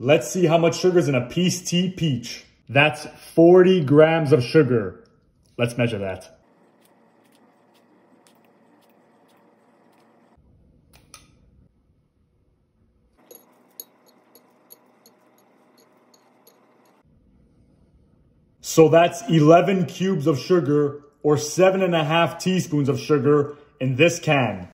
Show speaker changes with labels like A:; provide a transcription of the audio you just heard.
A: Let's see how much sugar is in a Peace Tea Peach. That's 40 grams of sugar. Let's measure that. So that's 11 cubes of sugar or seven and a half teaspoons of sugar in this can.